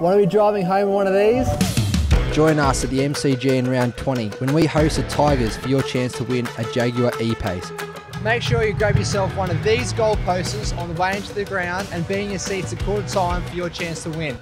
Want to be driving home in one of these? Join us at the MCG in round 20 when we host the Tigers for your chance to win a Jaguar E-Pace. Make sure you grab yourself one of these goal posters on the way into the ground and be in your seats at quarter time for your chance to win.